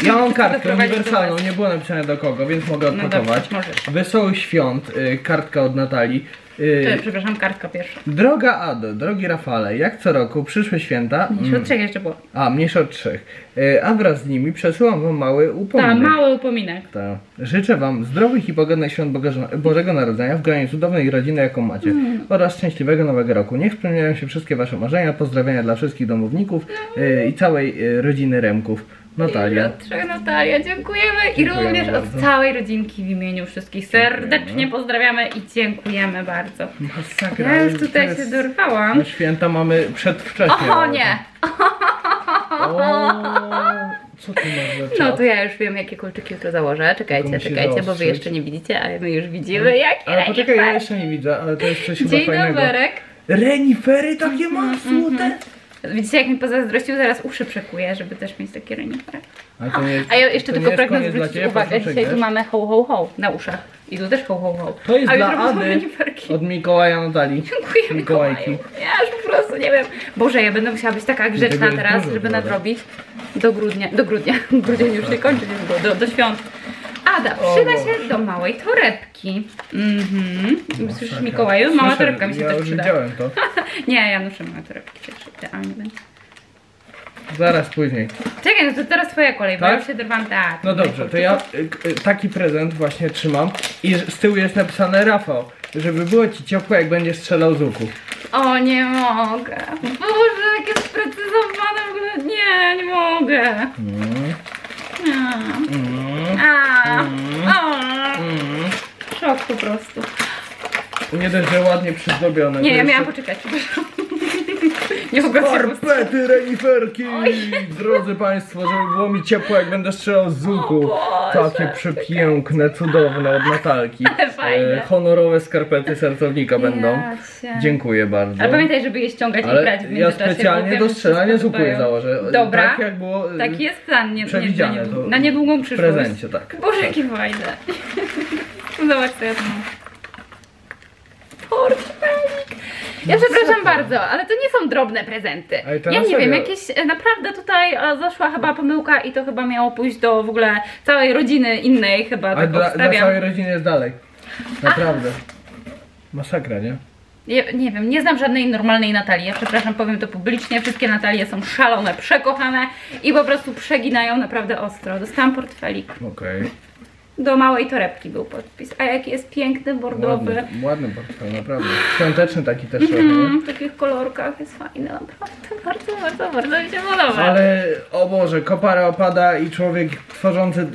Ja mam [laughs] kartkę uniwersalną, nie było napisane do kogo, więc mogę No odpakować. dobrze, możesz. Wesołych świąt, y, kartka od Natalii. Y, Czy, przepraszam, kartka pierwsza. Droga Ado, drogi Rafale, jak co roku przyszłe święta. Mniejsze mm, od trzech jeszcze było. A, mniejsze od trzech. Y, A wraz z nimi przesyłam wam mały Tak, upominek. mały upominek. Tak. Życzę wam zdrowych i pogodnych świąt Bożego Narodzenia w gronie cudownej rodziny, jaką macie. Mm. Oraz szczęśliwego nowego roku. Niech spełniają się wszystkie wasze marzenia. Pozdrowienia dla wszystkich domowników y, i całej y, rodziny Remków. Natalia. Trzech Natalia, dziękujemy. I Dziękujemy również bardzo. od całej rodzinki w imieniu wszystkich serdecznie pozdrawiamy i dziękujemy bardzo. Masakra. Ja już tutaj się dorwałam. Na święta mamy przedwcześnie. O nie! O, co ty masz No to ja już wiem, jakie kolczyki jutro założę. Czekajcie, czekajcie, bo wy jeszcze nie widzicie, a my już widzimy, jakie Ale poczekaj, ja jeszcze nie widzę, ale to jest coś chyba Dzień fajnego. doberek. Renifery takie masłute. Widzicie, jak mi pozazdrościł, zaraz uszy przekuję, żeby też mieć to nie jest, A ja jeszcze tylko pragnę zwrócić ciebie, uwagę, dzisiaj tu mamy ho ho ho na uszach. I tu też ho ho ho. To jest a dla Ady od Mikołaja Natalii. [laughs] Dziękuję Mikołajki. Mikołaju. Ja już po prostu nie wiem. Boże, ja będę musiała być taka grzeczna teraz, żeby nadrobić do grudnia. Do grudnia. [laughs] Grudzień już się kończy do, do świąt. Ada, przyda się do małej torebki. Mhm. Słyszysz. Mikołaju? Mała Słyszę, torebka mi się ja też już przyda. widziałem to. [laughs] Nie, ja noszę małe torebki też idealnie będzie. Zaraz później. Czekaj, no to teraz twoja kolej, bo Tak? ja już się dorwam tak. No dobrze, to ja y, y, taki prezent właśnie trzymam i z tyłu jest napisane Rafał, żeby było ci ciepło jak będziesz strzelał z łuku. O, nie mogę. Boże, jakie sprecyzowane w ogóle. Nie, nie mogę. Mm, Nie. Mm, A, Mm. a, mm. szok po prostu. Nie dość, że ładnie przyzdobione. Nie, ja miałam poczekać. [laughs] Nie. Skarpety, reniferki! Drodzy Państwo, żeby było mi ciepło, jak będę strzelał z łuku. Takie przepiękne, cudowne od Natalki. [laughs] Fajne. E, honorowe skarpety sercownika będą. Dziękuję bardzo. Ale pamiętaj, żeby je ściągać i Ale brać w ja specjalnie do strzelania z łuku je założę. Dobra. Tak jak było e, Taki jest plan, nie, nie, przewidziane. na, to niedługą, na niedługą w przyszłość. prezencie, tak. Boże, jakie fajne. [laughs] Zobacz, co ja tu mam. Portfelik. Ja przepraszam bardzo, ale to nie są drobne prezenty. Ja nie wiem, jakieś e, naprawdę tutaj e, zaszła chyba pomyłka i to chyba miało pójść do w ogóle całej rodziny innej chyba A tak dla, dla całej rodziny jest dalej. Naprawdę. Masakra, nie? Nie, nie wiem, nie znam żadnej normalnej Natalii. Ja przepraszam, powiem to publicznie. Wszystkie Natalie są szalone, przekochane i po prostu przeginają naprawdę ostro. Dostałam portfelik. Okej. Do małej torebki był podpis. A jaki jest piękny, bordowy. Ładny, ładny portfel, naprawdę. Świąteczny taki też Mm, w takich kolorkach jest fajny, naprawdę bardzo, bardzo, bardzo mi się podoba. Ale o Boże, kopara opada i człowiek tworzący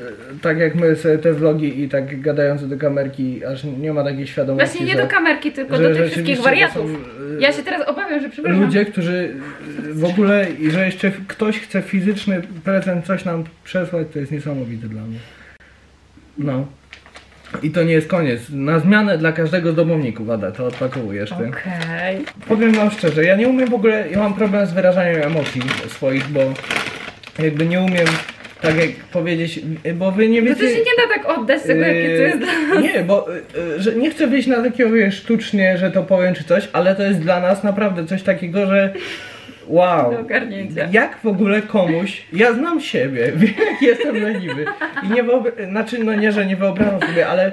tak jak my sobie te vlogi i tak gadający do kamerki, aż nie ma takiej świadomości, Właśnie nie że do kamerki, tylko do tych wszystkich wariatów. są, e, Ja się teraz obawiam, że przepraszam. ludzie, którzy e, w ogóle, że jeszcze ktoś chce fizyczny prezent coś nam przesłać, to jest niesamowite dla mnie. No. I to nie jest koniec. Na zmianę dla każdego z domowników, Ada, to odpakowujesz ty. Okej. Powiem wam szczerze, ja nie umiem w ogóle, ja mam problem z wyrażaniem emocji swoich, bo jakby nie umiem tak jak powiedzieć, bo wy nie To wiecie... to się nie da tak oddać tego, jakie to jest dla [laughs] Yy, Nie, bo yy, że nie chcę wyjść na takiego wiesz, sztucznie, że to powiem czy coś, ale to jest dla nas naprawdę coś takiego, że wow. do ogarnięcia. Jak w ogóle komuś, ja znam siebie, [laughs] wiem jak jestem leniwy i nie wyobrażam, znaczy no nie, że nie wyobrażam sobie, ale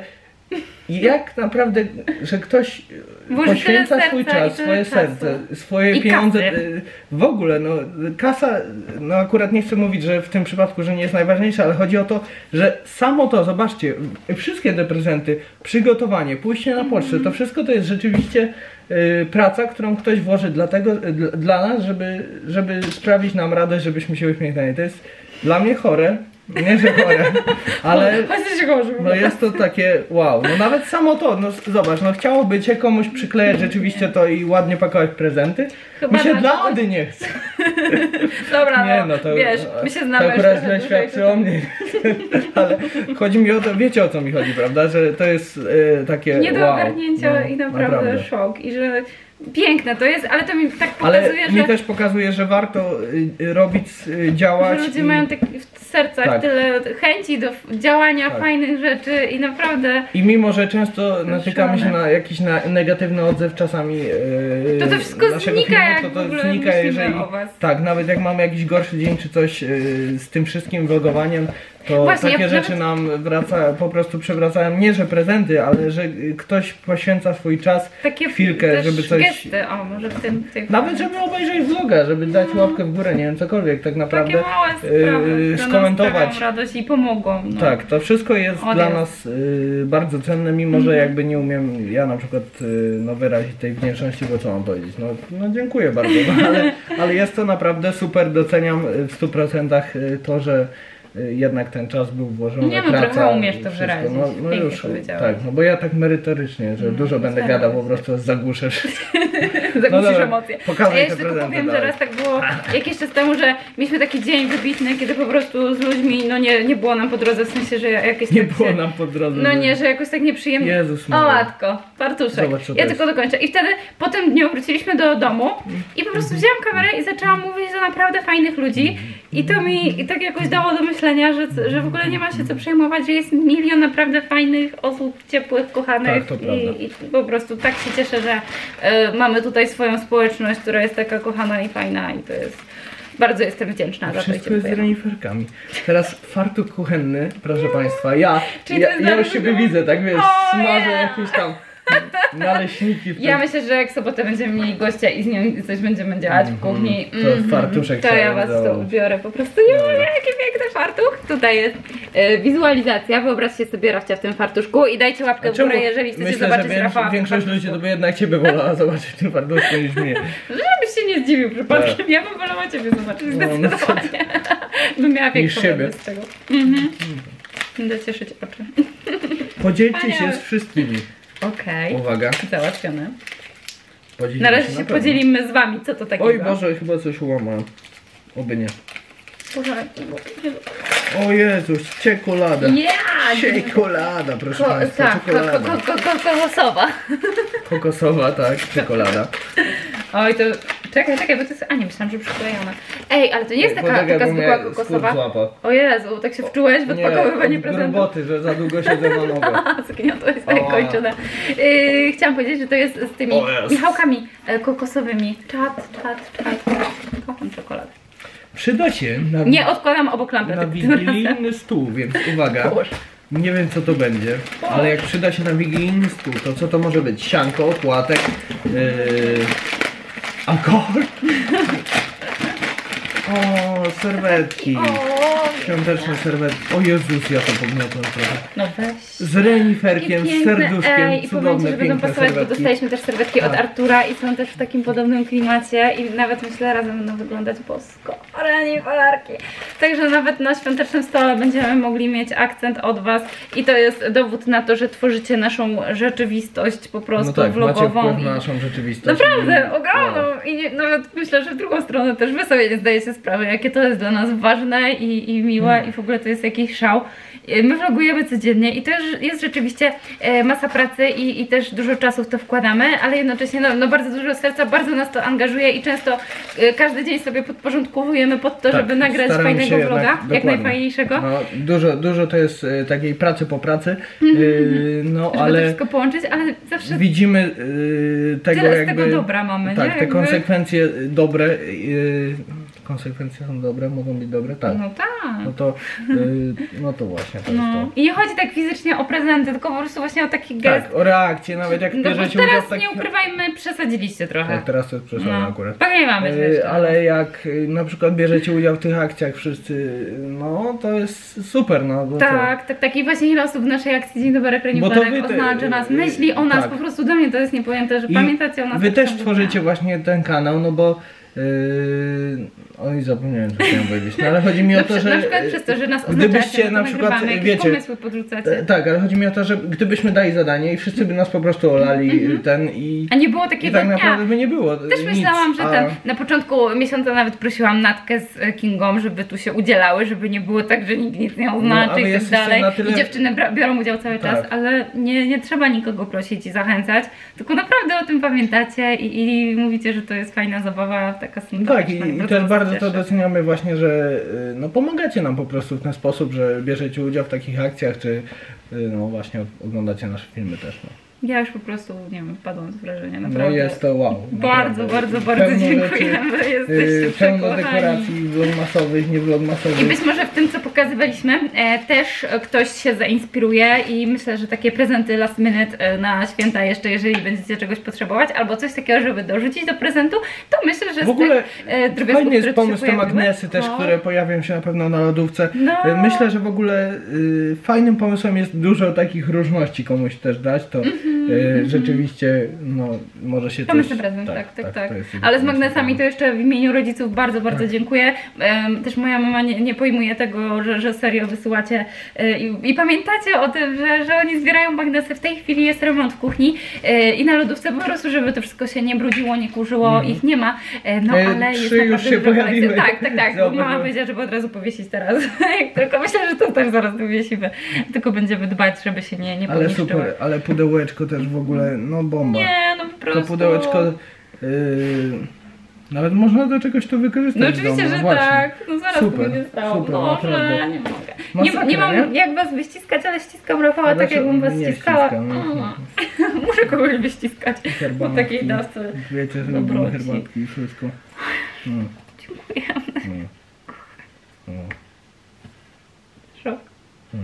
jak naprawdę, że ktoś Włoży poświęca swój czas, swoje czasu. serce, swoje I pieniądze, kasy. y, w ogóle no kasa, no akurat nie chcę mówić, że w tym przypadku, że nie jest najważniejsza, ale chodzi o to, że samo to, zobaczcie, wszystkie te prezenty, przygotowanie, pójście na pocztę, to wszystko to jest rzeczywiście praca, którą ktoś włoży dlatego, dla, dla nas, żeby, żeby sprawić nam radość, żebyśmy się uśmiechnęli. To jest dla mnie chore, nie że chore, ale [laughs] no jest to takie wow, no nawet samo to, no zobacz, no chciałoby cię komuś przyklejać rzeczywiście to i ładnie pakować prezenty. Chyba Mi się dla Ady nie chce. [laughs] Dobra, Nie no, no to, wiesz, my się znamy to akurat źle świadczy o mnie. [laughs] Ale chodzi mi o to, wiecie o co mi chodzi, prawda? Że to jest e, takie Nie do wow, ogarnięcia no, i naprawdę, szok. I że piękne to jest, ale to mi tak Ale pokazuje, mi że, też pokazuje, że warto y, y, robić, y, działać. że ludzie i- mają tak w sercach Tak. tyle chęci do działania Tak. fajnych rzeczy i naprawdę I mimo, że często natykamy się na jakiś na, negatywny odzew czasami yy, To to wszystko znika, filmu, jak to to znika, jeżeli o was. tak, nawet jak mamy jakiś gorszy dzień czy coś yy, z tym wszystkim vlogowaniem, to Właśnie, takie ja rzeczy nawet- nam wraca, po prostu przewracają, nie że prezenty, ale że ktoś poświęca swój czas, takie chwilkę, żeby coś- gesty, o może w tym tej nawet żeby obejrzeć vloga, żeby dać łapkę w górę, nie wiem, cokolwiek tak naprawdę. takie małe sprawy, yy, skomentować. radość i pomogą. No. Tak, to wszystko jest O, dla nas y, bardzo cenne, mimo Mhm. że jakby nie umiem ja na przykład y, no, wyrazić tej wdzięczności, bo co mam powiedzieć? No, no dziękuję bardzo, no, [laughs] ale, ale jest to naprawdę super, doceniam w 100% y, to, że jednak ten czas był włożony, Nie no, praca, trochę umiesz to wszystko. wyrazić. No, no już, tak, no bo ja tak merytorycznie, że dużo będę starałeś gadał, po prostu zagłuszę wszystko. [laughs] Zagłuszysz No emocje. A te jeszcze tylko powiem, że dalej. raz tak było jakiś czas temu, że mieliśmy taki dzień wybitny, kiedy po prostu z ludźmi, no nie, nie było nam po drodze, w sensie, że jakieś Nie tak było się- nam po drodze. No że- nie, że jakoś tak nieprzyjemnie. Jezus O Maria. matko, fartuszek. Zobacz, ja tylko dokończę. I wtedy po tym dniu wróciliśmy do domu i po prostu wzięłam kamerę i zaczęłam mówić do naprawdę fajnych ludzi. I to mi i tak jakoś dało do myślenia, że, że w ogóle nie ma się co przejmować, że jest milion naprawdę fajnych osób, ciepłych, kochanych. Tak. I, I po prostu tak się cieszę, że e, mamy tutaj swoją społeczność, która jest taka kochana i fajna i to jest. Bardzo jestem wdzięczna za to Wszystko jest z reniferkami. Teraz fartuch kuchenny, proszę Państwa. Ja, Czyli ja, ja już siebie widzę, tak wiesz, smażę yeah. jakieś tam [laughs] naleśniki. W Ja myślę, że jak sobotę będziemy mieli gościa i z nią coś będziemy działać w kuchni, Mhm. To mhm, fartuszek to ja was to ubiorę po prostu. Nie mówię, jaki piękny fartuch. Tutaj jest e, wizualizacja. Wyobraźcie sobie Rafcia w tym fartuszku i dajcie łapkę w górę, jeżeli chcecie Myślę, zobaczyć że Rafała większość ludzi to by jednak Ciebie [laughs] wolała zobaczyć w tym fartuszku niż mnie. Żebyś się nie zdziwił przypadkiem. Ja bym wolała Ciebie zobaczyć Tak. No, no co zdecydowanie. [laughs] bym miała większą siebie. z tego. Mhm. Będę cieszyć oczy. Podzielcie się z wszystkimi. Okej. Uwaga. Załatwione. podzielimy Na razie się pewno. podzielimy z wami, co to takiego. Oj Boże, chyba coś ułamałem. Oby nie. Boże, O Jezus, czekolada. Yeah! Czekolada, proszę Ko- Państwa, tak, ko- czekolada. ko- ko- ko- kokosowa. Kokosowa, tak, czekolada. Oj, to czekaj, czekaj, bo to jest. A nie, myślałam, że przyklejona. Ej, ale to nie jest taka, taka zwykła kokosowa. O Jezu, tak się wczułeś w Nie, odpakowywanie od prezentu. roboty, że za długo siedzę na [laughs] nogach. Zgniotło jest tak kończone. Yy, chciałam powiedzieć, że to jest z tymi. Michałkami e, kokosowymi. Czad, czad, czad. Kocham czekoladę. Przyda się na, Nie odkładam obok lampy. na tak wigilijny stół, więc uwaga. Nie wiem co to będzie, ale jak przyda się na wigilijny stół, to co to może być? Sianko, płatek, yy, alkohol. O, serwetki. O, Świąteczne serwetki. O Jezus, ja to pogniotłem trochę. no weź. Z reniferkiem, z serduszkiem, Ej, i powiem Ci, cudowne, że będą piękne pasować, bo serwetki. dostaliśmy też serwetki od Tak. Artura i są też w takim podobnym klimacie i nawet myślę razem będą wyglądać bosko. Reni polarki. Także nawet na świątecznym stole będziemy mogli mieć akcent od Was i to jest dowód na to, że tworzycie naszą rzeczywistość po prostu No tak, macie vlogową. wpływ i- na naszą rzeczywistość. Naprawdę, I- ogromną i nie, nawet myślę, że w drugą stronę też wy sobie nie zdajecie sprawy, jakie to jest dla nas ważne i, i miłe Hmm. i w ogóle to jest jakiś szał. E, My vlogujemy codziennie i też jest rzeczywiście e, masa pracy i, i też dużo czasu w to wkładamy, ale jednocześnie no, no bardzo dużo serca, bardzo nas to angażuje i często e, każdy dzień sobie podporządkujemy pod to, Tak, żeby nagrać fajnego się jednak- vloga, jak najfajniejszego. No, dużo, dużo to jest takiej pracy po pracy, e, no żeby to ale wszystko połączyć, ale zawsze widzimy tego tyle z jakby... tego dobra mamy, tak, nie? te Jakby- konsekwencje dobre, konsekwencje są dobre, mogą być dobre, tak. No tak. No to, e, no to właśnie to jest No. to. I nie chodzi tak fizycznie o prezenty, tylko po prostu właśnie o taki gest. Tak, o reakcję, nawet jak No bierzecie udział teraz w takich... nie ukrywajmy, przesadziliście trochę. Tak, teraz to jest przesadzone no. akurat. Tak nie mamy źle E, jeszcze. Ale jak e, na przykład bierzecie udział w tych akcjach wszyscy, no to jest super, no bo to, Tak, tak, tak. I właśnie ile osób w naszej akcji Dzień Dobry te- oznacza nas, myśli o nas, tak. po prostu dla mnie to jest niepojęte, że I pamiętacie o nas. Wy tak też tworzycie właśnie ten kanał, no bo Yy, oj, zapomniałem, co chciałem powiedzieć. No ale chodzi mi o to, że... na przykład przez to, że nas Gdybyście no na przykład, wiecie, pomysły podrzucacie. E, Tak, ale chodzi mi o to, że gdybyśmy dali zadanie i wszyscy by nas po prostu olali ten i, A nie było i takiego tak dnia. naprawdę by nie było Też nic. myślałam, że a- ten, na początku miesiąca nawet prosiłam Natkę z e, Kingą, żeby tu się udzielały, żeby nie było tak, że nikt nic nie No, oznaczy wy i tak dalej. tyle- I dziewczyny biorą udział cały czas, Tak. ale nie, nie trzeba nikogo prosić i zachęcać, tylko naprawdę o tym pamiętacie i, i mówicie, że to jest fajna zabawa, taka Tak, sympatyczna. i, i nas też bardzo to cieszy. doceniamy właśnie, że y, no, pomagacie nam po prostu w ten sposób, że bierzecie udział w takich akcjach, czy y, no właśnie oglądacie nasze filmy też. No, Ja już po prostu, nie wiem, padłam z wrażenia, no naprawdę. jest to wow. Bardzo, bardzo, bardzo Pełno dziękujemy, rzeczy, jesteście Pełno dekoracji vlogmasowych, nie I vlogmasowych. być może w tym, co pokazywaliśmy, e, też e, ktoś się zainspiruje i myślę, że takie prezenty last minute e, na święta jeszcze, jeżeli będziecie czegoś potrzebować, albo coś takiego, żeby dorzucić do prezentu, to myślę, że W ogóle tych e, Fajny jest pomysł te magnesy też, to- które pojawią się na pewno na lodówce. No. Y, Myślę, że w ogóle y, fajnym pomysłem jest dużo takich różności komuś też dać, to y, rzeczywiście no, może się Pomysłny coś... prezent, tak, tak, tak. jest jego Ale z magnesami to jeszcze w imieniu rodziców bardzo, bardzo Tak. dziękuję. Też moja mama nie, nie pojmuje tego, że, że serio wysyłacie e, i, i pamiętacie o tym, że, że oni zbierają magnesy. W tej chwili jest remont w kuchni e, i na lodówce po prostu, żeby to wszystko się nie brudziło, nie kurzyło, ich nie ma. E, No Mhm. E, ale jest trzy już naprawdę się pojawiły. Tak, tak, tak. Bo mama powiedziała, żeby od razu powiesić teraz. [laughs] Tylko myślę, że to też zaraz wywiesimy. Tylko będziemy dbać, żeby się nie, nie Ale super, ale pudełeczko też w ogóle, no bomba. Nie, no po prostu. to pudełeczko, y, nawet można do czegoś to wykorzystać No oczywiście, domu, że właśnie. tak. No zaraz Super, to będzie stało. super, Boże, naprawdę. nie mogę. Masakra, Nie, nie mam nie? jak was wyściskać, ale ściskam Rafała tak, jakbym was ściskała. ściskam, no. [laughs] Muszę kogoś wyściskać po takiej dawce. Wiecie, że lubimy herbatki i wszystko. No, Dziękuję. no, no, Szok. no.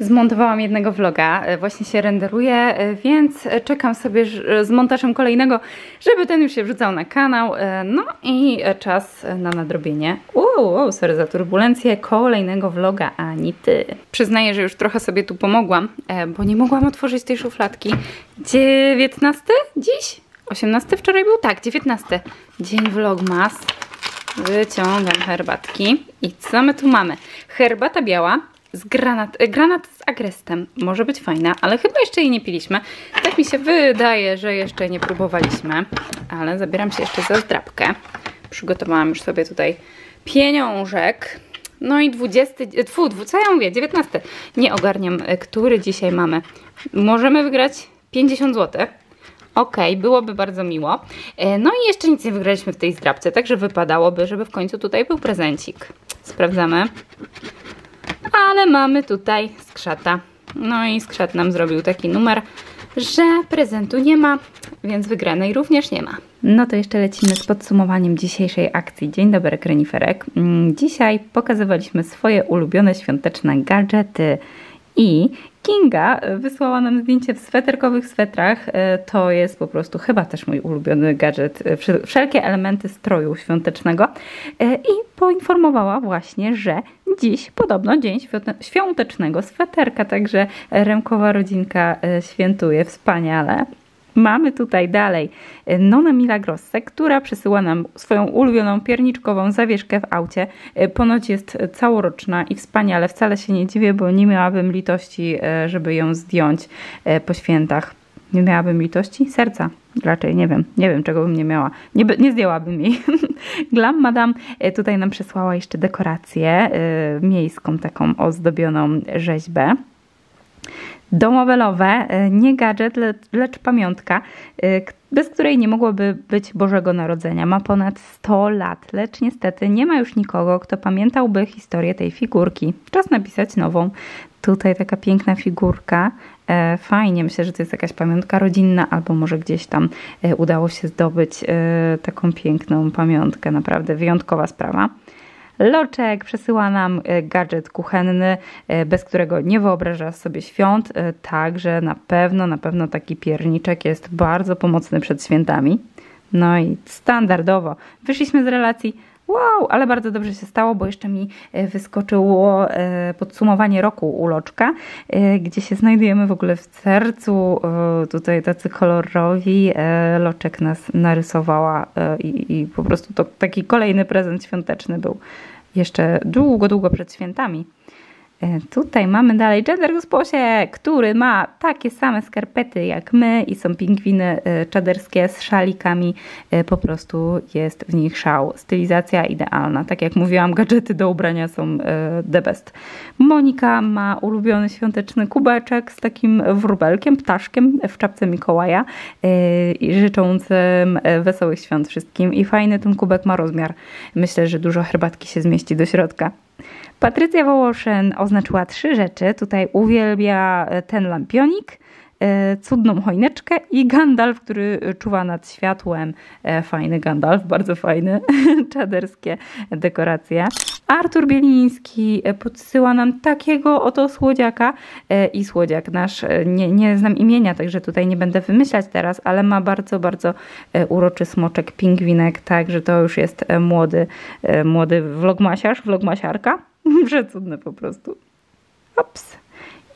Zmontowałam jednego vloga, e, właśnie się renderuje, e, więc e, czekam sobie ż- z montażem kolejnego, żeby ten już się wrzucał na kanał. e, No i e, czas e, na nadrobienie. Uuu, sorry za turbulencję, kolejnego vloga Anity. Przyznaję, że już trochę sobie tu pomogłam, e, bo nie mogłam otworzyć tej szufladki. 19 dziś? 18 wczoraj był? Tak, 19. Dzień vlogmas. Wyciągam herbatki. I co my tu mamy? Herbata biała z granat, e, granat z agrestem. Może być fajna, ale chyba jeszcze jej nie piliśmy. Tak mi się wydaje, że jeszcze nie próbowaliśmy. Ale zabieram się jeszcze za zdrabkę. Przygotowałam już sobie tutaj pieniążek. No i 20, e, tfu, dwu- co ja mówię, 19. Nie ogarniam, e, który dzisiaj mamy. Możemy wygrać 50 zł. Okej, byłoby bardzo miło. No i jeszcze nic nie wygraliśmy w tej zdrabce, także wypadałoby, żeby w końcu tutaj był prezencik. Sprawdzamy. Ale mamy tutaj skrzata. No i skrzat nam zrobił taki numer, że prezentu nie ma, więc wygranej również nie ma. No to jeszcze lecimy z podsumowaniem dzisiejszej akcji. Dzień dobry, Kreniferek. Mm, Dzisiaj pokazywaliśmy swoje ulubione świąteczne gadżety i Kinga wysłała nam zdjęcie w sweterkowych swetrach. E, To jest po prostu chyba też mój ulubiony gadżet. e, wsze- Wszelkie elementy stroju świątecznego. E, I poinformowała właśnie, że dziś podobno dzień świąte- świątecznego sweterka. Także Remkowa rodzinka świętuje wspaniale. Mamy tutaj dalej e, Nonę Milagrossę, która przysyła nam swoją ulubioną pierniczkową zawieszkę w aucie. E, Ponoć jest całoroczna i wspaniale. Wcale się nie dziwię, bo nie miałabym litości, e, żeby ją zdjąć po świętach. Nie miałabym litości? Serca. Raczej nie wiem. Nie wiem, czego bym nie miała. Nie, nie zdjęłabym jej. [laughs] Glam Madame tutaj nam przysłała jeszcze dekorację miejską, taką ozdobioną rzeźbę. Domowelowe, e, nie gadżet, lecz, pamiątka, e, bez której nie mogłoby być Bożego Narodzenia. Ma ponad 100 lat, lecz niestety nie ma już nikogo, kto pamiętałby historię tej figurki. Czas napisać nową. Tutaj taka piękna figurka. E, Fajnie, myślę, że to jest jakaś pamiątka rodzinna, albo może gdzieś tam udało się zdobyć taką piękną pamiątkę. Naprawdę wyjątkowa sprawa. Loczek przesyła nam e, gadżet kuchenny, e, bez którego nie wyobraża sobie świąt. e, Także na pewno, na pewno taki pierniczek jest bardzo pomocny przed świętami. No i standardowo wyszliśmy z relacji, Wow, ale bardzo dobrze się stało, bo jeszcze mi e, wyskoczyło e, podsumowanie roku u Loczka, e, gdzie się znajdujemy w ogóle w sercu. Tutaj tacy kolorowi. Loczek nas narysowała i, i po prostu to taki kolejny prezent świąteczny był jeszcze długo, długo przed świętami. E, Tutaj mamy dalej Gender Gosposie, który ma takie same skarpety jak my i są pingwiny e, czaderskie z szalikami. E, Po prostu jest w nich szał. Stylizacja idealna. Tak jak mówiłam, gadżety do ubrania są the best. Monika ma ulubiony świąteczny kubeczek z takim wróbelkiem, ptaszkiem w czapce Mikołaja życzącym wesołych świąt wszystkim. I fajny ten kubek ma rozmiar. Myślę, że dużo herbatki się zmieści do środka. Patrycja Wołoszyn oznaczyła trzy rzeczy. Tutaj uwielbia e, ten lampionik, cudną choineczkę i Gandalf, który czuwa nad światłem. E, Fajny Gandalf, bardzo fajny, [laughs] czaderskie dekoracje. Artur Bieliński e, podsyła nam takiego oto słodziaka e, i słodziak nasz, e, nie, nie znam imienia, także tutaj nie będę wymyślać teraz, ale ma bardzo, bardzo e, uroczy smoczek, pingwinek, także to już jest e, młody, e, młody vlogmasiarz, vlogmasiarka. [laughs] Przecudne po prostu. Ops.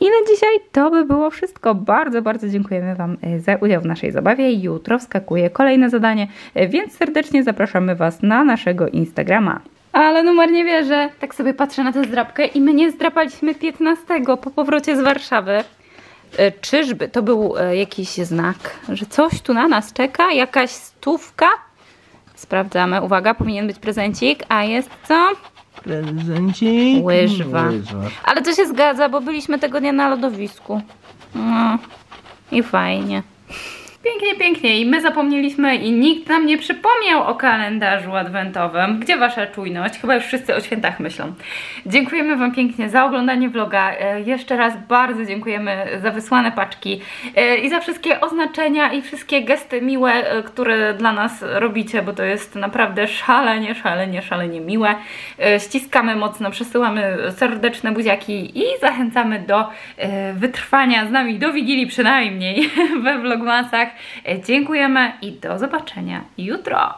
I na dzisiaj to by było wszystko. Bardzo, bardzo dziękujemy Wam e, za udział w naszej zabawie. Jutro wskakuje kolejne zadanie, e, więc serdecznie zapraszamy Was na naszego Instagrama. Ale numer nie wierzę. Tak sobie patrzę na tę zdrabkę i my nie zdrapaliśmy 15 po powrocie z Warszawy. E, Czyżby to był jakiś znak, że coś tu na nas czeka? Jakaś stówka? Sprawdzamy. Uwaga, powinien być prezencik, a jest co? Prezencik. Łyżwa. Ale to się zgadza, bo byliśmy tego dnia na lodowisku. No i fajnie. Pięknie, pięknie. I my zapomnieliśmy i nikt nam nie przypomniał o kalendarzu adwentowym. Gdzie wasza czujność? Chyba już wszyscy o świętach myślą. Dziękujemy Wam pięknie za oglądanie vloga. E, Jeszcze raz bardzo dziękujemy za wysłane paczki e, i za wszystkie oznaczenia i wszystkie gesty miłe, e, które dla nas robicie, bo to jest naprawdę szalenie, szalenie, szalenie miłe. Ściskamy mocno, przesyłamy serdeczne buziaki i zachęcamy do wytrwania z nami do Wigilii przynajmniej [laughs] we vlogmasach. Dziękujemy i do zobaczenia jutro!